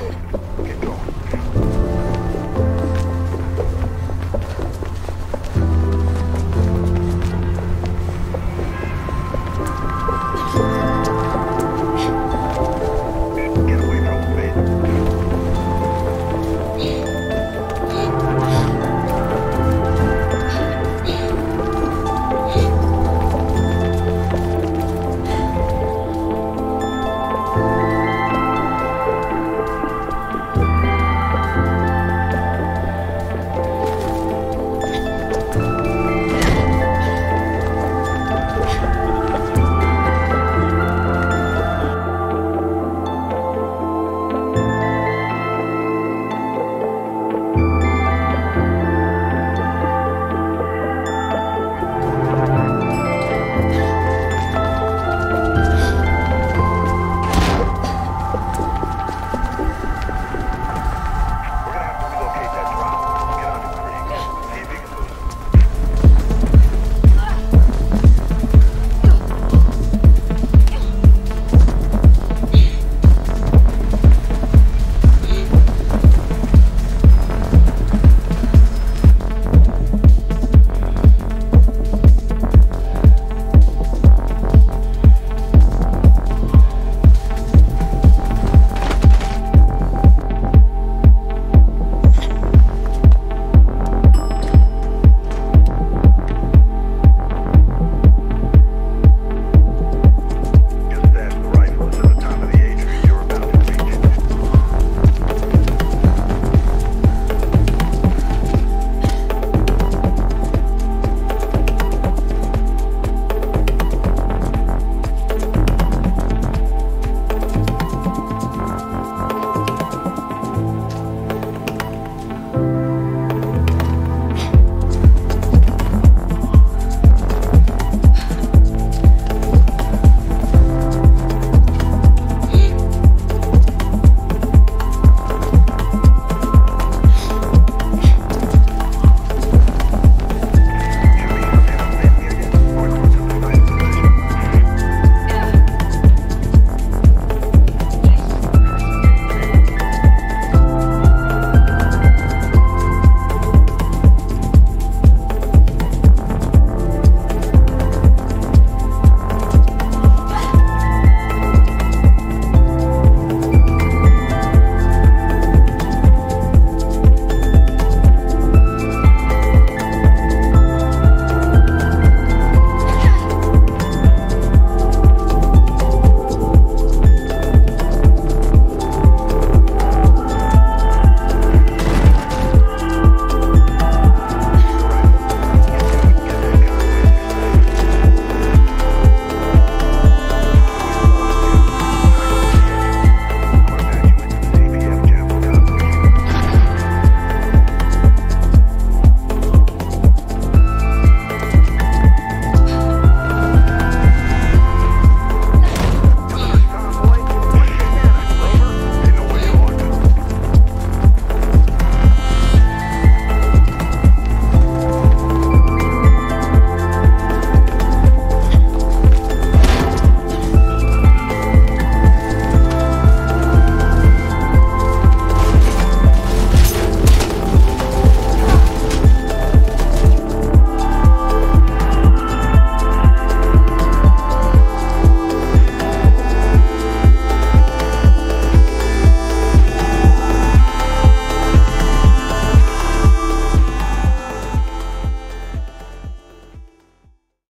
Get going.